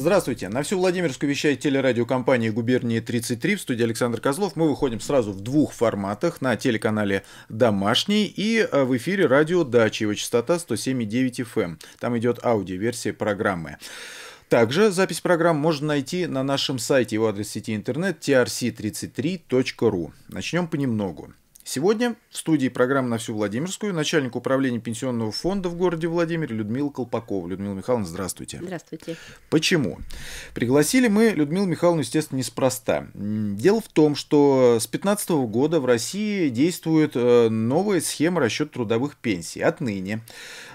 Здравствуйте. На всю Владимирскую вещает телерадиокомпания «Губернии 33» в студии Александр Козлов. Мы выходим сразу в двух форматах. На телеканале «Домашний» и э, в эфире радио «Дача». Его частота 107,9 FM. Эм. Там идет аудиоверсия программы. Также запись программ можно найти на нашем сайте, его адрес сети интернет trc33.ru. Начнем понемногу. Сегодня в студии программы «На всю Владимирскую» начальник управления пенсионного фонда в городе Владимире Людмила Колпакова. Людмила Михайловна, здравствуйте. Здравствуйте. Почему? Пригласили мы Людмилу Михайловну, естественно, неспроста. Дело в том, что с 2015 года в России действует э, новая схема расчета трудовых пенсий. Отныне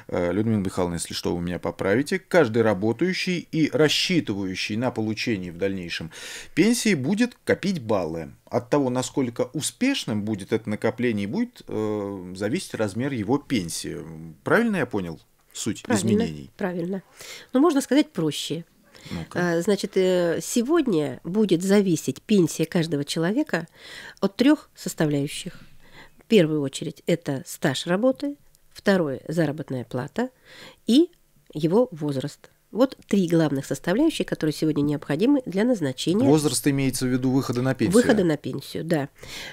Людмила Михайловна, если что, вы меня поправите, каждый работающий и рассчитывающий на получение в дальнейшем пенсии будет копить баллы. От того, насколько успешным будет это накопление, будет э, зависеть размер его пенсии. Правильно я понял суть правильно, изменений? Правильно. Но можно сказать проще. Ну-ка. Значит, э, сегодня будет зависеть пенсия каждого человека от трех составляющих. В первую очередь это стаж работы, второе – заработная плата и его возраст. Вот три главных составляющие, которые сегодня необходимы для назначения. Возраст имеется в виду выхода на пенсию. Выхода на пенсию, да.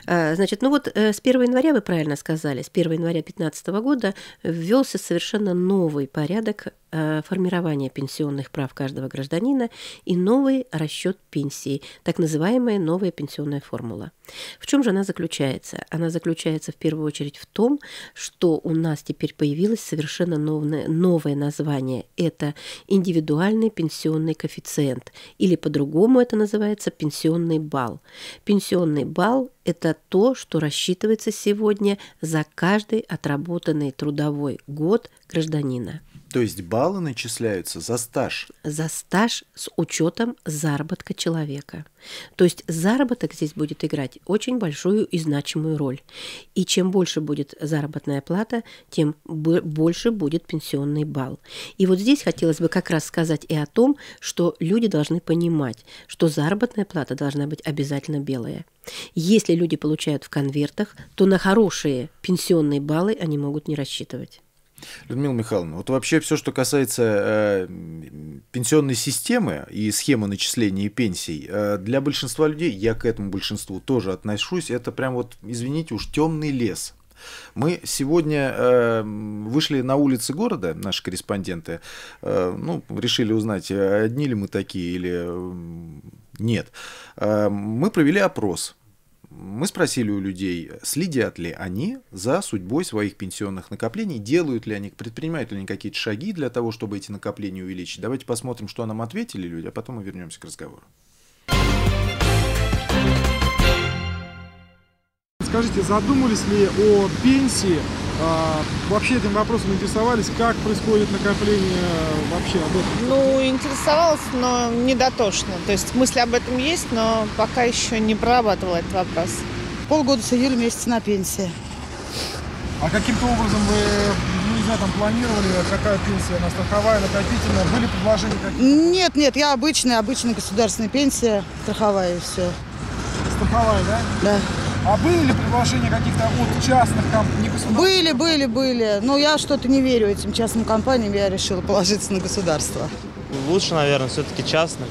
А, значит, ну вот э, с 1 января, вы правильно сказали, с 1 января 2015 года ввелся совершенно новый порядок Э, формирования пенсионных прав каждого гражданина и новый расчет пенсии, так называемая новая пенсионная формула. В чем же она заключается? Она заключается в первую очередь в том, что у нас теперь появилось совершенно новое, новое название. Это индивидуальный пенсионный коэффициент, или по-другому это называется пенсионный балл. Пенсионный балл – это то, что рассчитывается сегодня за каждый отработанный трудовой год гражданина. То есть баллы начисляются за стаж? За стаж с учетом заработка человека. То есть заработок здесь будет играть очень большую и значимую роль. И чем больше будет заработная плата, тем больше будет пенсионный балл. И вот здесь хотелось бы как раз сказать и о том, что люди должны понимать, что заработная плата должна быть обязательно белая. Если люди получают в конвертах, то на хорошие пенсионные баллы они могут не рассчитывать. Людмила Михайловна, вот вообще все, что касается э, пенсионной системы и схемы начисления пенсий, э, для большинства людей, я к этому большинству тоже отношусь, это прям вот, извините уж, темный лес. Мы сегодня э, вышли на улицы города, наши корреспонденты, э, ну, решили узнать, одни ли мы такие или э, нет. Э, мы провели опрос мы спросили у людей, следят ли они за судьбой своих пенсионных накоплений, делают ли они, предпринимают ли они какие-то шаги для того, чтобы эти накопления увеличить. Давайте посмотрим, что нам ответили люди, а потом мы вернемся к разговору. Скажите, задумались ли о пенсии? А, вообще этим вопросом интересовались? Как происходит накопление вообще об этом? Ну, интересовалась, но не дотошно. То есть мысли об этом есть, но пока еще не прорабатывала этот вопрос. Полгода с июля месяца на пенсии. А каким-то образом вы, ну, не знаю, там планировали, какая пенсия, она страховая, накопительная? Были предложения какие-то? Нет, нет, я обычная, обычная государственная пенсия, страховая и все. Страховая, да? Да. А были ли предложения каких-то от частных компаний? Были, были, были. Но я что-то не верю этим частным компаниям, я решила положиться на государство. Лучше, наверное, все-таки частным.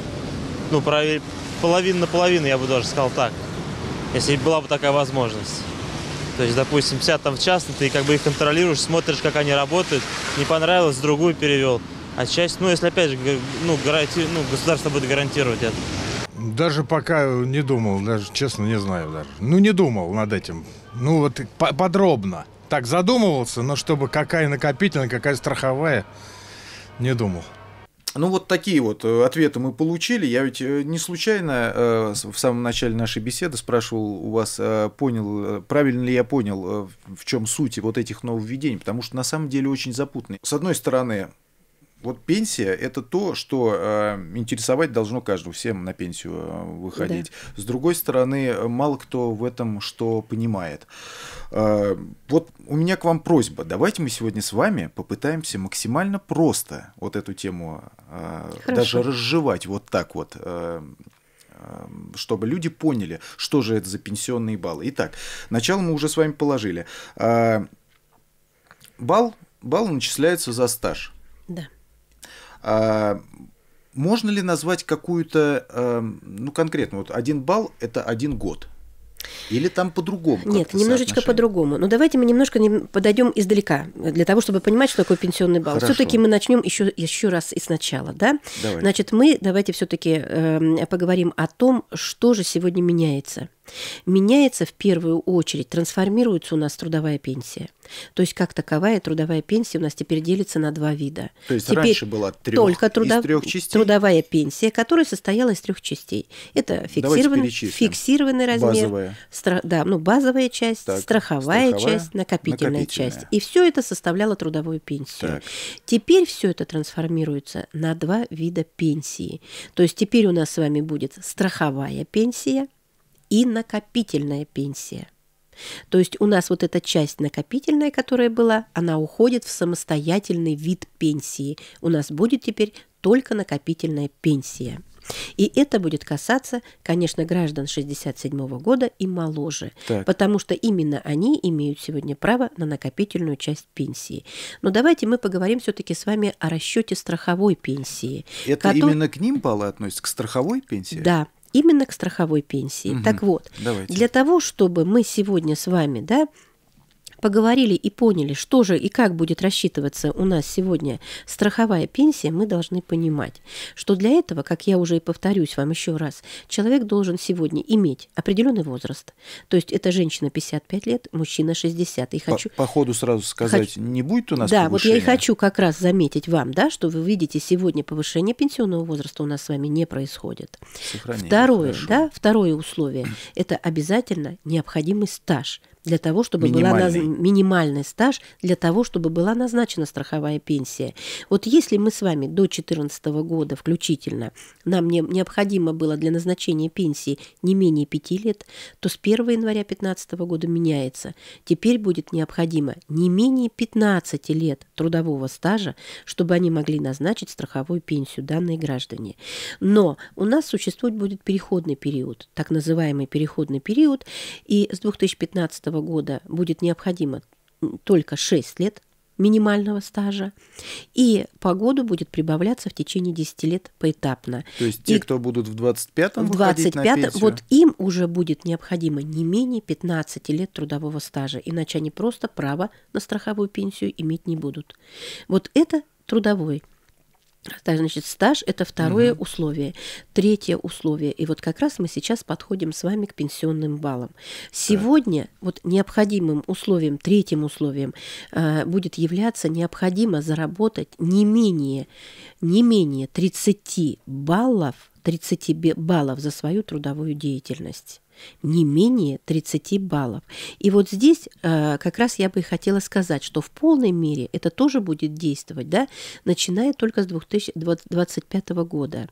Ну, проверь, половина на половину, я бы даже сказал так. Если была бы такая возможность. То есть, допустим, 50 там в частном, ты как бы их контролируешь, смотришь, как они работают. Не понравилось, другую перевел. А часть, ну, если опять же, ну, гаранти, ну, государство будет гарантировать это. Даже пока не думал, даже честно не знаю даже. Ну, не думал над этим. Ну, вот по подробно. Так задумывался, но чтобы какая накопительная, какая страховая, не думал. Ну вот такие вот э, ответы мы получили. Я ведь э, не случайно э, в самом начале нашей беседы спрашивал у вас, понял, правильно ли я понял, в чем суть вот этих нововведений, потому что на самом деле очень запутанные. С одной стороны, вот пенсия – это то, что э, интересовать должно каждого, всем на пенсию э, выходить. Да. С другой стороны, мало кто в этом что понимает. Э, вот у меня к вам просьба. Давайте мы сегодня с вами попытаемся максимально просто вот эту тему э, даже разжевать вот так вот. Э, э, чтобы люди поняли, что же это за пенсионные баллы. Итак, начало мы уже с вами положили. Э, балл, балл начисляется за стаж. Да. А, можно ли назвать какую-то, э, ну конкретно, вот один балл это один год? Или там по-другому? Нет, немножечко по-другому. Но давайте мы немножко подойдем издалека, для того, чтобы понимать, что такое пенсионный балл. Все-таки мы начнем еще, еще раз и сначала. Да? Давайте. Значит, мы давайте все-таки э, эм, поговорим о том, что же сегодня меняется. Меняется в первую очередь, трансформируется у нас трудовая пенсия. То есть как таковая трудовая пенсия у нас теперь делится на два вида. То есть теперь раньше была трех, только трудов... из трех частей? трудовая пенсия, которая состояла из трех частей. Это фиксированный, фиксированный размер, базовая. Стра... да, ну, базовая часть, так, страховая, страховая часть, накопительная, накопительная часть. И все это составляло трудовую пенсию. Так. Теперь все это трансформируется на два вида пенсии. То есть теперь у нас с вами будет страховая пенсия – и накопительная пенсия. То есть у нас вот эта часть накопительная, которая была, она уходит в самостоятельный вид пенсии. У нас будет теперь только накопительная пенсия. И это будет касаться, конечно, граждан 67 года и моложе, так. потому что именно они имеют сегодня право на накопительную часть пенсии. Но давайте мы поговорим все-таки с вами о расчете страховой пенсии. Это который... именно к ним баллы относятся, к страховой пенсии? Да, именно к страховой пенсии. Угу. Так вот, Давайте. для того, чтобы мы сегодня с вами, да, поговорили и поняли, что же и как будет рассчитываться у нас сегодня страховая пенсия, мы должны понимать, что для этого, как я уже и повторюсь вам еще раз, человек должен сегодня иметь определенный возраст. То есть это женщина 55 лет, мужчина 60. И хочу... по, по ходу сразу сказать, хочу... не будет у нас Да, повышения? вот я и хочу как раз заметить вам, да, что вы видите, сегодня повышение пенсионного возраста у нас с вами не происходит. Сохранение, второе, хорошо. да, второе условие – это обязательно необходимый стаж для того, чтобы была наз... минимальный стаж, для того, чтобы была назначена страховая пенсия. Вот если мы с вами до 2014 года включительно, нам не, необходимо было для назначения пенсии не менее 5 лет, то с 1 января 2015 года меняется. Теперь будет необходимо не менее 15 лет трудового стажа, чтобы они могли назначить страховую пенсию данные граждане. Но у нас существует будет переходный период, так называемый переходный период, и с 2015 года будет необходимо только 6 лет минимального стажа, и по году будет прибавляться в течение 10 лет поэтапно. То есть те, и кто будут в 25-м в 25 вот им уже будет необходимо не менее 15 лет трудового стажа, иначе они просто право на страховую пенсию иметь не будут. Вот это трудовой так, значит, стаж – это второе угу. условие. Третье условие. И вот как раз мы сейчас подходим с вами к пенсионным баллам. Сегодня так. вот необходимым условием, третьим условием э, будет являться необходимо заработать не менее, не менее 30 баллов, 30 баллов за свою трудовую деятельность не менее 30 баллов. И вот здесь э, как раз я бы хотела сказать, что в полной мере это тоже будет действовать, да, начиная только с 2025 года.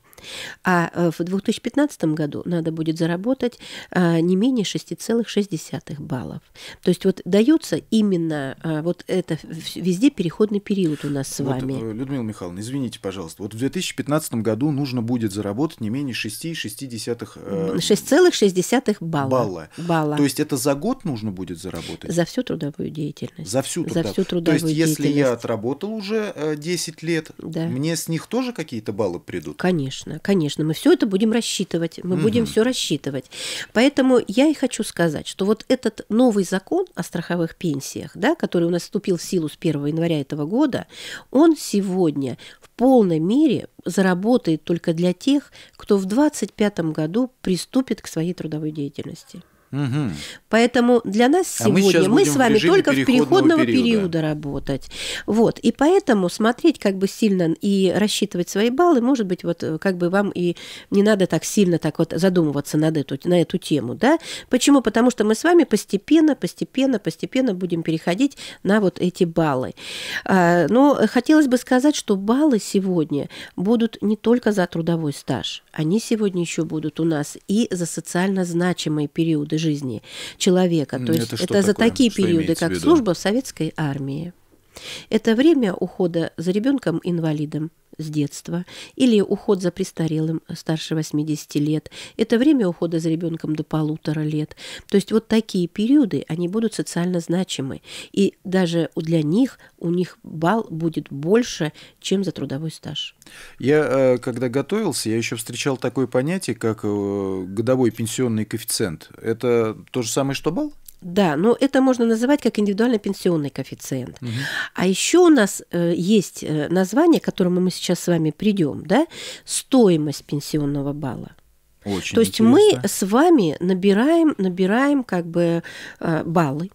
А э, в 2015 году надо будет заработать э, не менее 6,6 баллов. То есть вот дается именно вот это везде переходный период у нас с вот, вами. Людмила Михайловна, извините, пожалуйста, вот в 2015 году нужно будет заработать не менее 6,6 6,6 балла. Балла. балла. То есть это за год нужно будет заработать? За всю трудовую деятельность. За всю, трудов... за всю трудовую То есть если я отработал уже 10 э, лет, да. мне с них тоже какие-то баллы придут? Конечно, конечно. Мы все это будем рассчитывать. Мы угу. будем все рассчитывать. Поэтому я и хочу сказать, что вот этот новый закон о страховых пенсиях, да, который у нас вступил в силу с 1 января этого года, он сегодня в полной мере заработает только для тех, кто в 2025 году приступит к своей трудовой деятельности деятельности. Угу. Поэтому для нас сегодня а мы, мы с вами только в переходного периода. периода работать. Вот. И поэтому смотреть как бы сильно и рассчитывать свои баллы, может быть, вот как бы вам и не надо так сильно так вот задумываться над эту, на эту тему. Да? Почему? Потому что мы с вами постепенно, постепенно, постепенно будем переходить на вот эти баллы. А, но хотелось бы сказать, что баллы сегодня будут не только за трудовой стаж, они сегодня еще будут у нас и за социально значимые периоды жизни человека. То есть это, это за такие что периоды, как служба в советской армии. Это время ухода за ребенком инвалидом с детства, или уход за престарелым старше 80 лет, это время ухода за ребенком до полутора лет. То есть вот такие периоды, они будут социально значимы. И даже для них, у них балл будет больше, чем за трудовой стаж. Я, э, когда готовился, я еще встречал такое понятие, как э, годовой пенсионный коэффициент. Это то же самое, что балл? Да, но это можно называть как индивидуальный пенсионный коэффициент. Угу. А еще у нас э, есть э, название, к которому мы сейчас с вами придем, да, стоимость пенсионного балла. Очень То есть мы с вами набираем, набираем как бы э, баллы.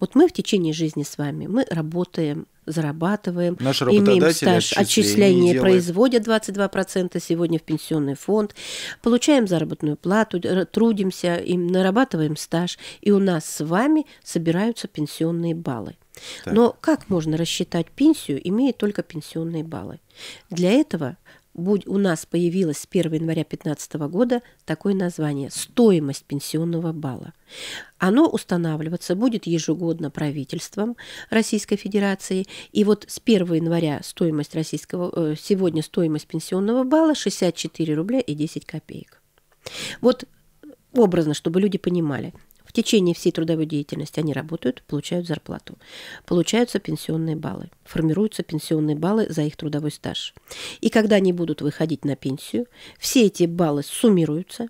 Вот мы в течение жизни с вами, мы работаем, зарабатываем, Наш имеем стаж отчисления, производят 22% сегодня в пенсионный фонд, получаем заработную плату, трудимся, и нарабатываем стаж, и у нас с вами собираются пенсионные баллы. Так. Но как можно рассчитать пенсию, имея только пенсионные баллы? Для этого будь, у нас появилось с 1 января 2015 года такое название «стоимость пенсионного балла». Оно устанавливаться будет ежегодно правительством Российской Федерации. И вот с 1 января стоимость российского, э, сегодня стоимость пенсионного балла 64 рубля и 10 копеек. Вот образно, чтобы люди понимали – в течение всей трудовой деятельности они работают, получают зарплату. Получаются пенсионные баллы. Формируются пенсионные баллы за их трудовой стаж. И когда они будут выходить на пенсию, все эти баллы суммируются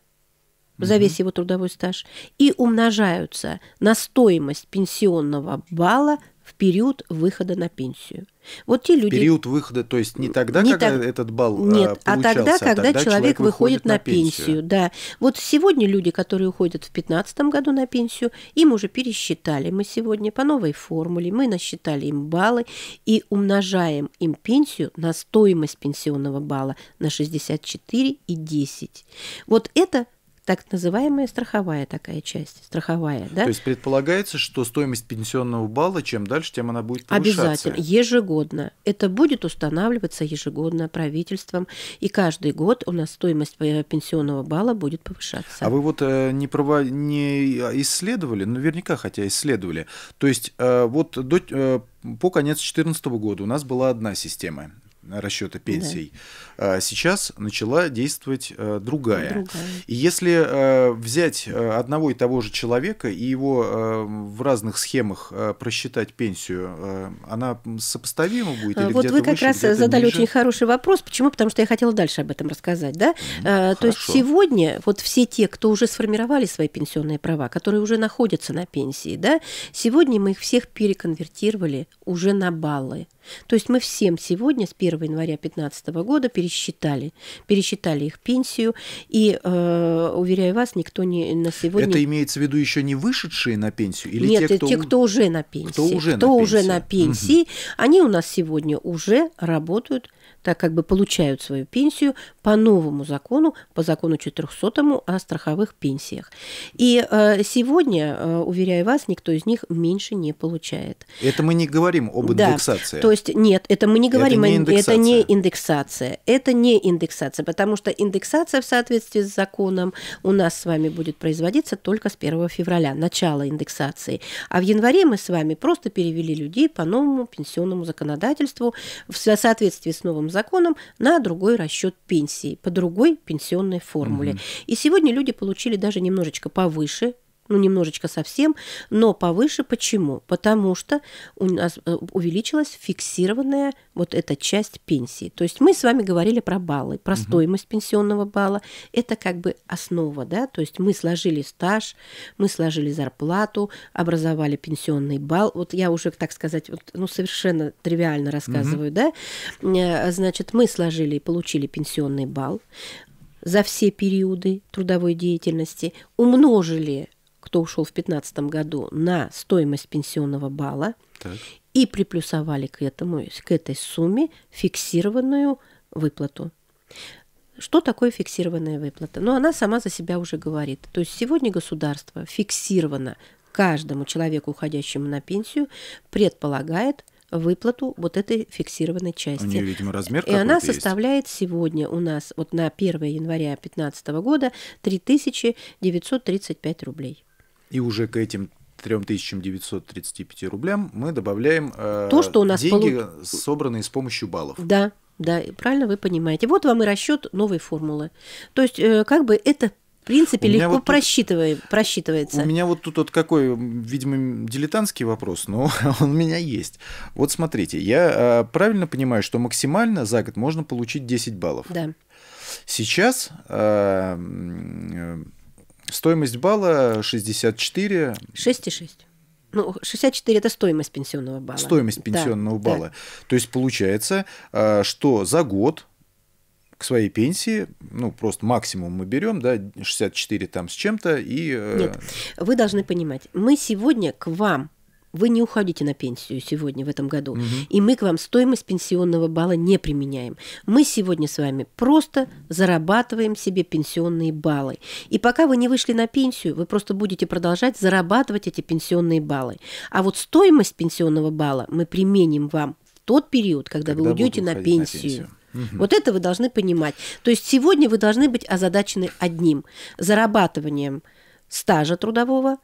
за весь его трудовой стаж и умножаются на стоимость пенсионного балла в период выхода на пенсию. Вот те люди... Период выхода, то есть не тогда, не когда так... этот балл Нет, а тогда, а когда тогда человек, человек выходит на пенсию. пенсию. Да. Вот сегодня люди, которые уходят в 2015 году на пенсию, им уже пересчитали. Мы сегодня по новой формуле, мы насчитали им баллы и умножаем им пенсию на стоимость пенсионного балла на 64,10. Вот это так называемая страховая такая часть, страховая, да? То есть предполагается, что стоимость пенсионного балла, чем дальше, тем она будет повышаться? Обязательно, ежегодно. Это будет устанавливаться ежегодно правительством, и каждый год у нас стоимость э, пенсионного балла будет повышаться. А вы вот э, не, прово... не исследовали, наверняка хотя исследовали, то есть э, вот до, по конец 2014 года у нас была одна система расчета пенсий. Да. Сейчас начала действовать э, другая. другая. И если э, взять э, одного и того же человека и его в разных схемах просчитать пенсию, она сопоставима будет? Или вот вы как выше, раз задали ниже? очень хороший вопрос. Почему? Потому что я хотела дальше об этом рассказать. Да? Mm, То есть сегодня вот все те, кто уже сформировали свои пенсионные права, которые уже находятся на пенсии, да, сегодня мы их всех переконвертировали уже на баллы. То есть мы всем сегодня с 1 января 2015 года пересчитали, пересчитали их пенсию, и, э, уверяю вас, никто не на сегодня... Это имеется в виду еще не вышедшие на пенсию? Или Нет, те, кто, те, кто уже на пенсии. Кто уже, кто на, уже пенсии. на пенсии, угу. они у нас сегодня уже работают так как бы получают свою пенсию по новому закону, по закону 400 о страховых пенсиях. И э, сегодня, э, уверяю вас, никто из них меньше не получает. Это мы не говорим об индексации. Да, то есть нет, это мы не говорим, это не, индексация. это не индексация. Это не индексация, потому что индексация в соответствии с законом у нас с вами будет производиться только с 1 февраля, начало индексации. А в январе мы с вами просто перевели людей по новому пенсионному законодательству в соответствии с новым законом на другой расчет пенсии, по другой пенсионной формуле. Угу. И сегодня люди получили даже немножечко повыше ну, немножечко совсем, но повыше. Почему? Потому что у нас э, увеличилась фиксированная вот эта часть пенсии. То есть мы с вами говорили про баллы, про угу. стоимость пенсионного балла. Это как бы основа, да, то есть мы сложили стаж, мы сложили зарплату, образовали пенсионный балл. Вот я уже, так сказать, вот, ну, совершенно тривиально рассказываю, угу. да. Э, значит, мы сложили и получили пенсионный балл за все периоды трудовой деятельности, умножили кто ушел в 2015 году, на стоимость пенсионного балла так. и приплюсовали к, этому, к этой сумме фиксированную выплату. Что такое фиксированная выплата? Ну, она сама за себя уже говорит. То есть сегодня государство фиксированно каждому человеку, уходящему на пенсию, предполагает выплату вот этой фиксированной части. У нее, видимо, размер И она составляет есть. сегодня у нас вот на 1 января 2015 года 3935 рублей. И уже к этим 3935 рублям мы добавляем э, То, что у нас деньги, полу... собранные с помощью баллов. Да, Да, правильно вы понимаете. Вот вам и расчет новой формулы. То есть, э, как бы это в принципе, У легко вот тут- просчитываем- просчитывается. У меня вот тут вот какой, видимо, дилетантский вопрос, но он у меня есть. Вот смотрите, я э, правильно понимаю, что максимально за год можно получить 10 баллов. Да. Сейчас м, э, стоимость балла 64, 6,6. Ну, 64 – это стоимость пенсионного балла. стоимость Да, пенсионного да. балла. То есть получается, э, что за год к своей пенсии, ну, просто максимум мы берем, да, 64 там с чем-то, и... э, Нет, вы должны понимать, мы сегодня к вам, вы не уходите на пенсию сегодня в этом году, и мы к вам стоимость пенсионного балла не применяем. Мы сегодня с вами просто зарабатываем себе пенсионные баллы. И пока вы не вышли на пенсию, вы просто будете продолжать зарабатывать эти пенсионные баллы. А вот стоимость пенсионного балла мы применим вам в тот период, когда, Когда вы уйдете на уходить на пенсию. пенсию. Вот это вы должны понимать. То есть сегодня вы должны быть озадачены одним – зарабатыванием стажа трудового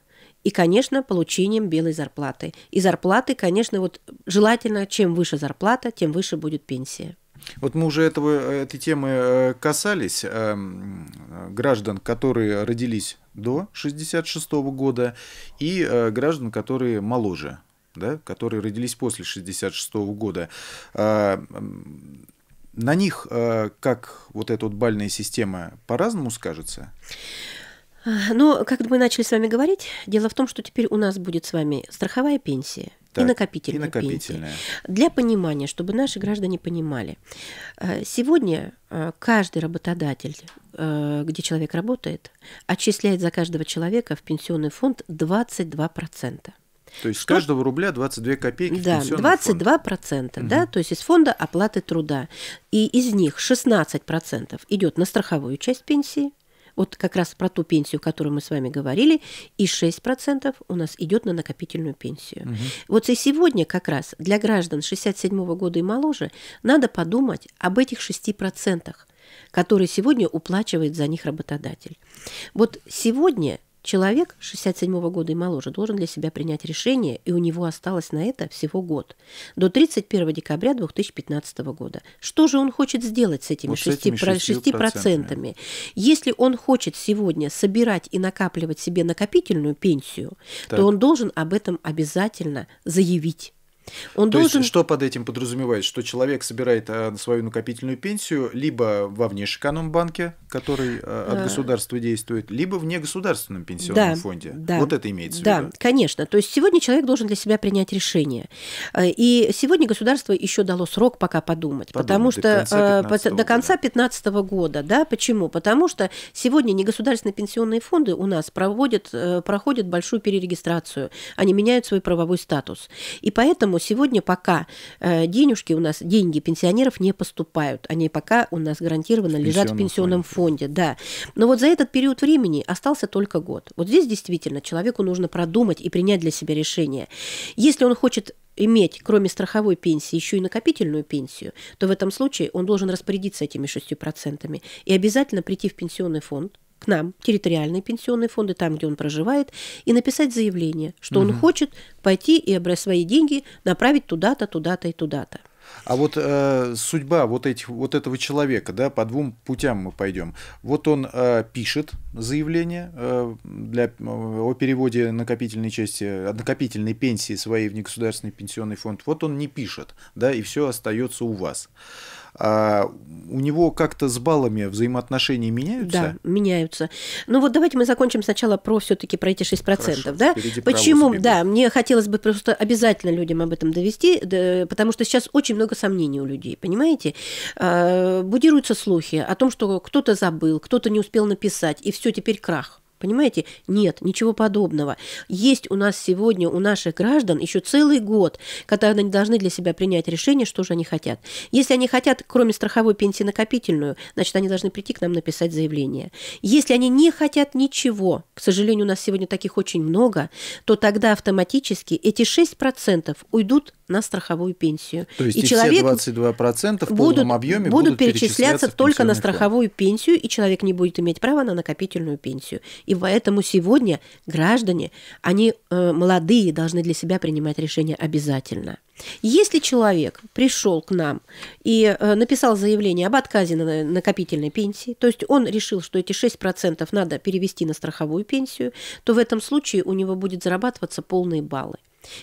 и, конечно, получением белой зарплаты. И зарплаты, конечно, вот желательно, чем выше зарплата, тем выше будет пенсия. Вот мы уже этого, этой темы э, касались, э, м, граждан, которые родились до 66 года, и э, граждан, которые моложе, да, которые родились после 66 года. М, На них, э, как вот эта вот бальная система, по-разному скажется? А, Но, как мы начали с вами говорить, дело в том, что теперь у нас будет с вами страховая пенсия Так, и накопительная, и накопительная. пенсия. Для понимания, чтобы наши граждане понимали, э, сегодня э, каждый работодатель, где человек работает, отчисляет за каждого человека в пенсионный фонд 22%. То есть с каждого рубля 22 копейки в Да, пенсионный 22 фонд. процента, да, то есть из фонда оплаты труда. И из них 16 процентов идет на страховую часть пенсии, вот как раз про ту пенсию, о которой мы с вами говорили, и 6 процентов у нас идет на накопительную пенсию. Вот и сегодня как раз для граждан 67 года и моложе надо подумать об этих 6 процентах, которые сегодня уплачивает за них работодатель. Вот сегодня человек 67 года и моложе должен для себя принять решение, и у него осталось на это всего год, до 31 декабря 2015 года. Что же он хочет сделать с этими Вот с 6, этими про- 6%? 6%? Если он хочет сегодня собирать и накапливать себе накопительную пенсию, Так. то он должен об этом обязательно заявить. Он То должен есть, что под этим подразумевает? Что человек собирает э, свою накопительную пенсию либо во внешэкономбанке, который э, от А. государства действует, либо в негосударственном пенсионном Да, фонде. да. Вот это имеется в Да, виду. конечно. То есть сегодня человек должен для себя принять решение. Э, И сегодня государство еще дало срок пока подумать, Подумать потому до что конца э, 15-го пот- до конца 2015 года, да, почему? Потому что сегодня негосударственные пенсионные фонды у нас проводят, э, проходят большую перерегистрацию, они меняют свой правовой статус. И поэтому сегодня пока э, денежки у нас, деньги пенсионеров не поступают, они пока у нас гарантированно лежат в пенсионном пенсионном фонде, да. Но вот за этот период времени остался только год. Вот здесь действительно человеку нужно продумать и принять для себя решение. Если он хочет иметь, кроме страховой пенсии, еще и накопительную пенсию, то в этом случае он должен распорядиться этими 6% и обязательно прийти в пенсионный фонд, к нам, территориальные пенсионные фонды, там, где он проживает, и написать заявление, что он хочет пойти и свои деньги направить туда-то, туда-то и туда-то. А вот э, судьба вот, этих, вот этого человека, да, по двум путям мы пойдем. Вот он э, пишет заявление э, для, э, о переводе накопительной части, э, накопительной пенсии своей в негосударственный пенсионный фонд. Вот он не пишет, да, и все остается у вас. А у него как-то с баллами взаимоотношения меняются? Да, меняются. Ну вот давайте мы закончим сначала про все-таки про эти 6%. Хорошо, да? Почему? Да, мне хотелось бы просто обязательно людям об этом довести, да, потому что сейчас очень много сомнений у людей, понимаете? Э, Будируются слухи о том, что кто-то забыл, кто-то не успел написать, и все, теперь крах. Понимаете? Нет, ничего подобного. Есть у нас сегодня, у наших граждан еще целый год, когда они должны для себя принять решение, что же они хотят. Если они хотят, кроме страховой пенсии накопительную, значит, они должны прийти к нам написать заявление. Если они не хотят ничего, к сожалению, у нас сегодня таких очень много, то тогда автоматически эти 6% уйдут на страховую пенсию. То есть и и человек все 22% в будут, полном объеме будут перечисляться только на пенсионный фонд. страховую пенсию, и человек не будет иметь права на накопительную пенсию. И поэтому сегодня граждане, они э, молодые, должны для себя принимать решение обязательно. Если человек пришел к нам и э, написал заявление об отказе на накопительной пенсии, то есть он решил, что эти 6% надо перевести на страховую пенсию, то в этом случае у него будет зарабатываться полные баллы.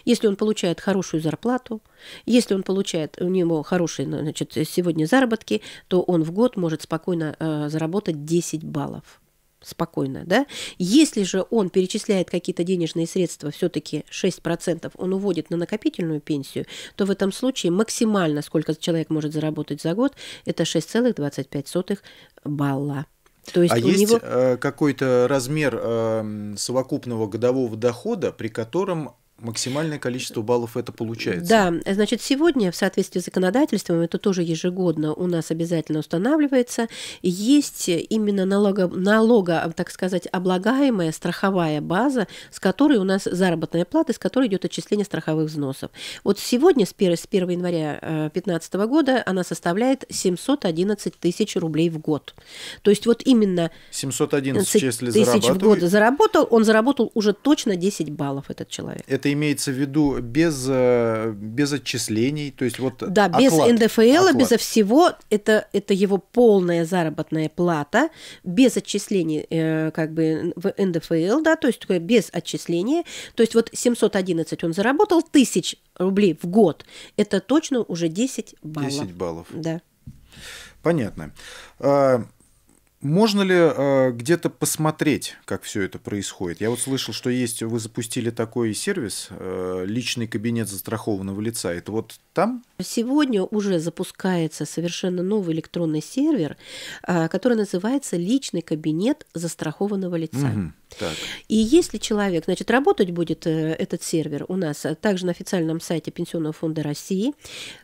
Если он получает хорошую зарплату, если он получает у него хорошие значит, сегодня заработки, то он в год может спокойно э, заработать 10 баллов спокойно, да. Если же он перечисляет какие-то денежные средства, все-таки 6% он уводит на накопительную пенсию, то в этом случае максимально, сколько человек может заработать за год, это 6,25 балла. То есть а есть него... Э, какой-то размер э, совокупного годового дохода, при котором максимальное количество баллов это получается. Да, значит, сегодня в соответствии с законодательством, это тоже ежегодно у нас обязательно устанавливается, есть именно налого, налога, так сказать, облагаемая страховая база, с которой у нас заработная плата, с которой идет отчисление страховых взносов. Вот сегодня, с 1, с 1 января 2015 э, года, она составляет 711 тысяч рублей в год. То есть вот именно 711, если тысяч в год заработал, он заработал уже точно 10 баллов, этот человек. Это имеется в виду без, э, без отчислений, то есть вот Да, оклад, без НДФЛ, оклад. безо всего, это, это его полная заработная плата, без отчислений э, как бы в НДФЛ, да, то есть без отчисления, то есть вот 711 он заработал тысяч рублей в год, это точно уже 10 баллов. 10 баллов. Да. Понятно. Можно ли э, где-то посмотреть, как все это происходит? Я вот слышал, что есть, вы запустили такой сервис, э, личный кабинет застрахованного лица. Это вот там? Сегодня уже запускается совершенно новый электронный сервер, э, который называется личный кабинет застрахованного лица. Угу. Так. И если человек, значит, работать будет э, этот сервер у нас также на официальном сайте Пенсионного фонда России,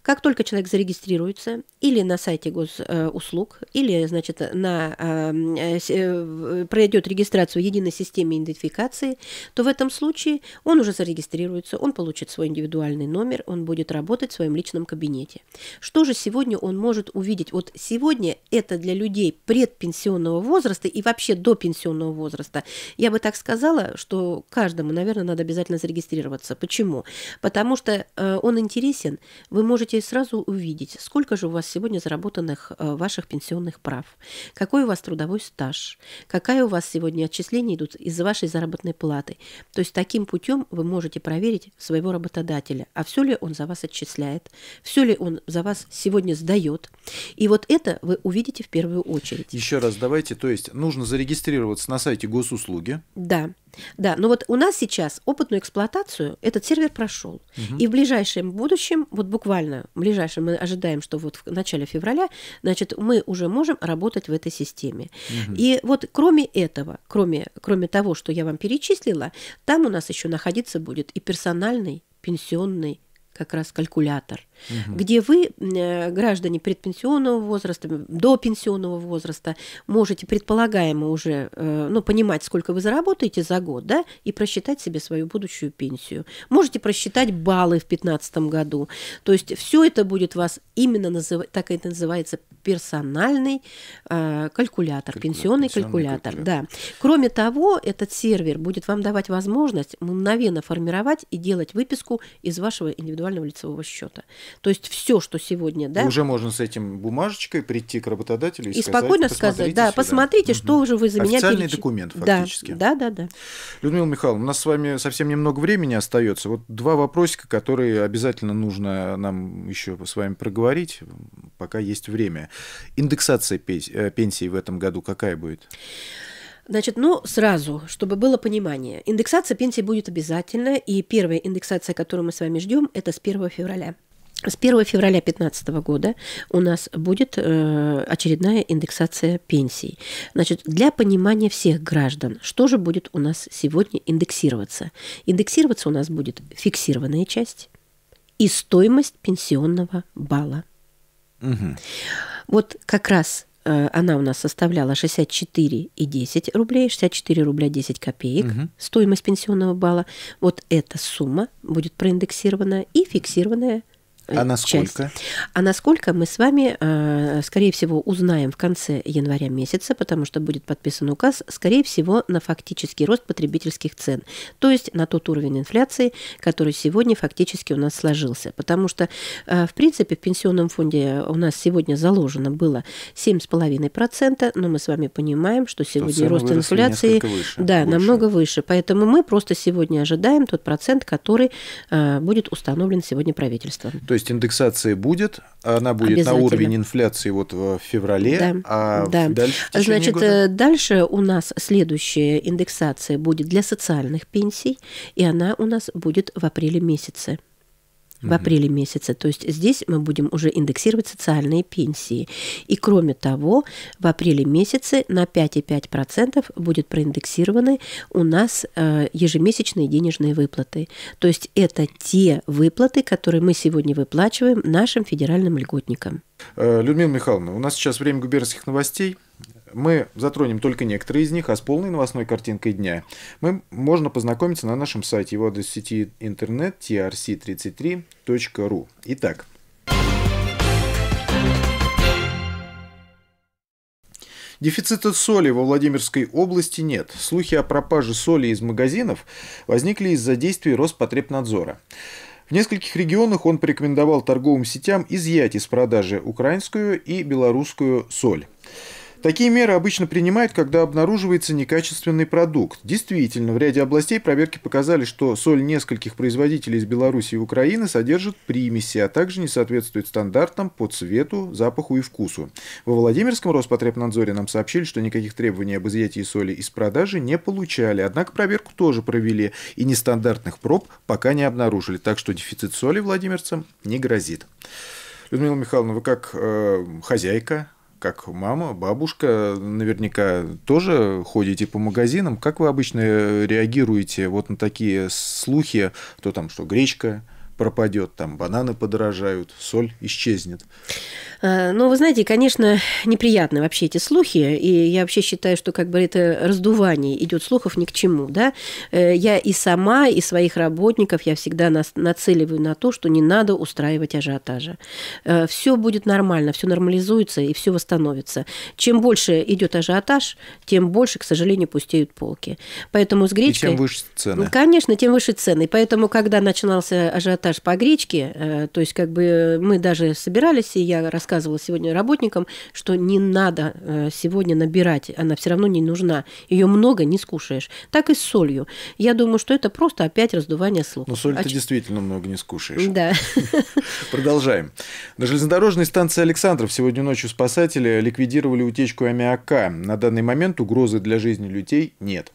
как только человек зарегистрируется или на сайте госуслуг, или, значит, на, э, э, пройдет регистрацию в единой системе идентификации, то в этом случае он уже зарегистрируется, он получит свой индивидуальный номер, он будет работать в своем личном кабинете. Что же сегодня он может увидеть? Вот сегодня это для людей предпенсионного возраста и вообще до пенсионного возраста я бы так сказала, что каждому, наверное, надо обязательно зарегистрироваться. Почему? Потому что э, он интересен. Вы можете сразу увидеть, сколько же у вас сегодня заработанных э, ваших пенсионных прав, какой у вас трудовой стаж, какая у вас сегодня отчисления идут из вашей заработной платы. То есть таким путем вы можете проверить своего работодателя, а все ли он за вас отчисляет, все ли он за вас сегодня сдает. И вот это вы увидите в первую очередь. Еще раз давайте, то есть нужно зарегистрироваться на сайте госуслуги, услуги. Да. Да, но вот у нас сейчас опытную эксплуатацию этот сервер прошел. Угу. И в ближайшем будущем, вот буквально в ближайшем мы ожидаем, что вот в начале февраля, значит, мы уже можем работать в этой системе. Угу. И вот кроме этого, кроме, кроме того, что я вам перечислила, там у нас еще находиться будет и персональный пенсионный как раз калькулятор, угу. где вы, э, граждане предпенсионного возраста, до пенсионного возраста, можете предполагаемо уже э, ну, понимать, сколько вы заработаете за год, да, и просчитать себе свою будущую пенсию. Можете просчитать баллы в 2015 году. То есть все это будет вас именно называть, так это называется, персональный э, калькулятор, калькулятор, пенсионный, калькулятор, калькулятор. Да. Кроме того, этот сервер будет вам давать возможность мгновенно формировать и делать выписку из вашего индивидуального лицевого счета. То есть все, что сегодня, да. уже можно с этим бумажечкой прийти к работодателю и, и сказать, спокойно сказать, да, сюда. посмотрите, угу. что уже вы за меня Официальный переч... документ фактически. Да, да, да, да. Людмила Михайловна, у нас с вами совсем немного времени остается. Вот два вопросика, которые обязательно нужно нам еще с вами проговорить, пока есть время. Индексация э, пенсии в этом году какая будет? Значит, ну, сразу, чтобы было понимание, индексация пенсии будет обязательно, и первая индексация, которую мы с вами ждем, это с 1 февраля. С 1 февраля 2015 года у нас будет э, очередная индексация пенсий. Значит, для понимания всех граждан, что же будет у нас сегодня индексироваться? Индексироваться у нас будет фиксированная часть и стоимость пенсионного балла. Угу. Вот как раз э, она у нас составляла 64,10 рублей, 64 рубля 10 копеек, угу. стоимость пенсионного балла. Вот эта сумма будет проиндексирована и фиксированная А насколько? часть. А насколько мы с вами, э, скорее всего, узнаем в конце января месяца, потому что будет подписан указ, скорее всего, на фактический рост потребительских цен, то есть на тот уровень инфляции, который сегодня фактически у нас сложился. Потому что, э, в принципе, в пенсионном фонде у нас сегодня заложено было 7,5%, но мы с вами понимаем, что сегодня рост инфляции выше, да, больше. намного выше. Поэтому мы просто сегодня ожидаем тот процент, который э, будет установлен сегодня правительством. То есть индексация будет, она будет на уровень инфляции вот в феврале, Да, а да. дальше Значит, года? э, дальше у нас следующая индексация будет для социальных пенсий, и она у нас будет в апреле месяце. В апреле месяце. То есть здесь мы будем уже индексировать социальные пенсии. И кроме того, в апреле месяце на 5,5% будет проиндексированы у нас э, ежемесячные денежные выплаты. То есть это те выплаты, которые мы сегодня выплачиваем нашим федеральным льготникам. Э, Людмила Михайловна, у нас сейчас время губернских новостей. Мы затронем только некоторые из них, а с полной новостной картинкой дня мы, можно познакомиться на нашем сайте, его адрес сети интернет trc33.ru. Итак, Дефицита соли во Владимирской области нет. Слухи о пропаже соли из магазинов возникли из-за действий Роспотребнадзора. В нескольких регионах он порекомендовал торговым сетям изъять из продажи украинскую и белорусскую соль. Такие меры обычно принимают, когда обнаруживается некачественный продукт. Действительно, в ряде областей проверки показали, что соль нескольких производителей из Беларуси и Украины содержит примеси, а также не соответствует стандартам по цвету, запаху и вкусу. Во Владимирском Роспотребнадзоре нам сообщили, что никаких требований об изъятии соли из продажи не получали, однако проверку тоже провели и нестандартных проб пока не обнаружили, так что дефицит соли владимирцам не грозит. Людмила Михайловна, вы как э, хозяйка как мама, бабушка, наверняка тоже ходите по магазинам. Как вы обычно реагируете вот на такие слухи, то там, что гречка пропадет, там бананы подорожают, соль исчезнет? Ну, вы знаете, конечно, неприятны вообще эти слухи, и я вообще считаю, что как бы это раздувание идет слухов ни к чему, да. Э, Я и сама, и своих работников я всегда нас- нацеливаю на то, что не надо устраивать ажиотажа. Все будет нормально, все нормализуется и все восстановится. Чем больше идет ажиотаж, тем больше, к сожалению, пустеют полки. Поэтому с И гречкой... тем выше цены. Конечно, тем выше цены. И Поэтому, когда начинался ажиотаж по гречке, э, то есть как бы мы даже собирались, и я рассказывала сегодня работникам, что не надо э, сегодня набирать, она все равно не нужна. Ее много не скушаешь. Так и с солью. Я думаю, что это просто опять раздувание слухов. Но соль А ты ч- действительно много не скушаешь. Да. Продолжаем. На железнодорожной станции Александров сегодня ночью спасатели ликвидировали утечку аммиака. На данный момент угрозы для жизни людей нет.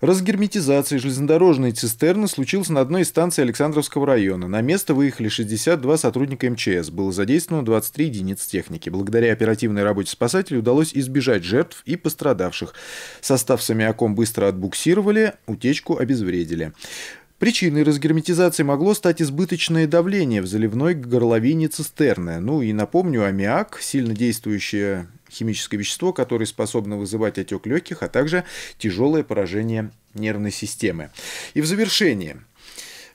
Разгерметизация железнодорожной цистерны случилась на одной из станций Александровского района. На место выехали 62 сотрудника МЧС. Было задействовано 23 единицы техники. Благодаря оперативной работе спасателей удалось избежать жертв и пострадавших. Состав с аммиаком быстро отбуксировали, утечку обезвредили. Причиной разгерметизации могло стать избыточное давление в заливной горловине цистерны. Ну и напомню, аммиак – сильно действующее химическое вещество, которое способно вызывать отек легких, а также тяжелое поражение нервной системы. И в завершение.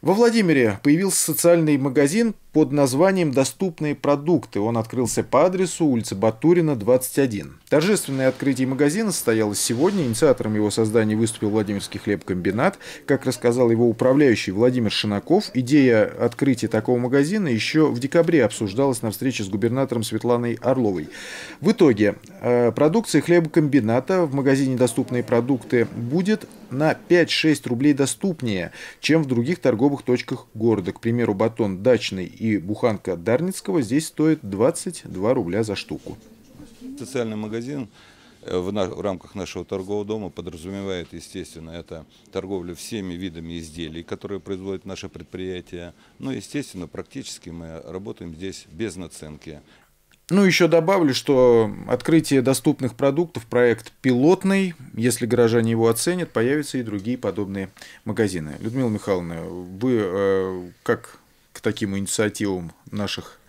Во Владимире появился социальный магазин под названием «Доступные продукты». Он открылся по адресу улица Батурина, 21. Торжественное открытие магазина состоялось сегодня. Инициатором его создания выступил Владимирский хлебкомбинат. Как рассказал его управляющий Владимир Шинаков, идея открытия такого магазина еще в декабре обсуждалась на встрече с губернатором Светланой Орловой. В итоге э, продукция хлебокомбината в магазине «Доступные продукты» будет на 5-6 рублей доступнее, чем в других торговых точках города. К примеру, батон дачный и буханка Дарницкого здесь стоит 22 рубля за штуку. Социальный магазин э, в, на- в рамках нашего торгового дома подразумевает, естественно, это торговлю всеми видами изделий, которые производят наше предприятие. Ну, естественно, практически мы работаем здесь без наценки. Ну, еще добавлю, что открытие доступных продуктов проект пилотный. Если горожане его оценят, появятся и другие подобные магазины. Людмила Михайловна, вы э, как таким инициативам наших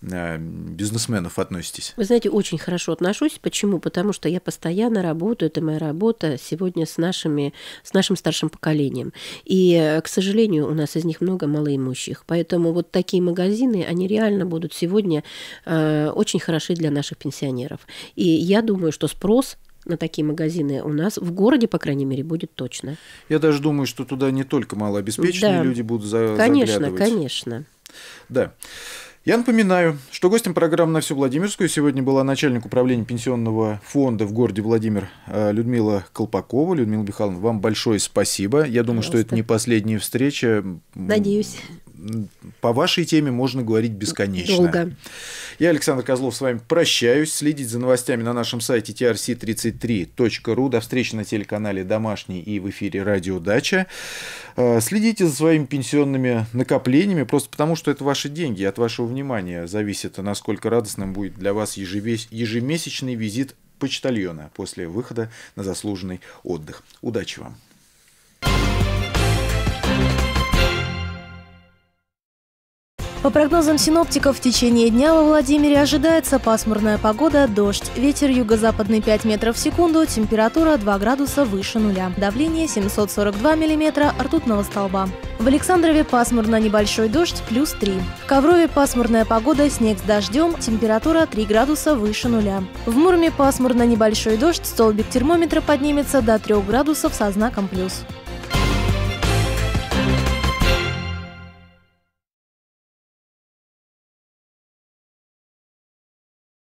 э, бизнесменов относитесь? Вы знаете, очень хорошо отношусь. Почему? Потому что я постоянно работаю, это моя работа сегодня с, нашими, с нашим старшим поколением. И, к сожалению, у нас из них много малоимущих. Поэтому вот такие магазины, они реально будут сегодня э, очень хороши для наших пенсионеров. И я думаю, что спрос на такие магазины у нас в городе, по крайней мере, будет точно. Я даже думаю, что туда не только малообеспеченные Да. люди будут за Конечно, заглядывать. конечно. Да. Я напоминаю, что гостем программы «На всю Владимирскую» сегодня была начальник управления пенсионного фонда в городе Владимир э, Людмила Колпакова. Людмила Михайловна, вам большое спасибо. Я думаю, что это Пожалуйста. не последняя встреча. Надеюсь. По вашей теме можно говорить бесконечно. Долго. Я, Александр Козлов, с вами прощаюсь. Следите за новостями на нашем сайте trc33.ru. До встречи на телеканале «Домашний» и в эфире «Радио Дача». Э, Следите за своими пенсионными накоплениями, просто потому что это ваши деньги. От вашего внимания зависит, насколько радостным будет для вас ежемесячный визит почтальона после выхода на заслуженный отдых. Удачи вам! По прогнозам синоптиков, в течение дня во Владимире ожидается пасмурная погода, дождь, ветер юго-западный 5 метров в секунду, температура 2 градуса выше нуля, давление 742 миллиметра ртутного столба. В Александрове пасмурно небольшой дождь, плюс 3. В Коврове пасмурная погода, снег с дождем, температура 3 градуса выше нуля. В Мурме пасмурно небольшой дождь, столбик термометра поднимется до 3 градусов со знаком плюс.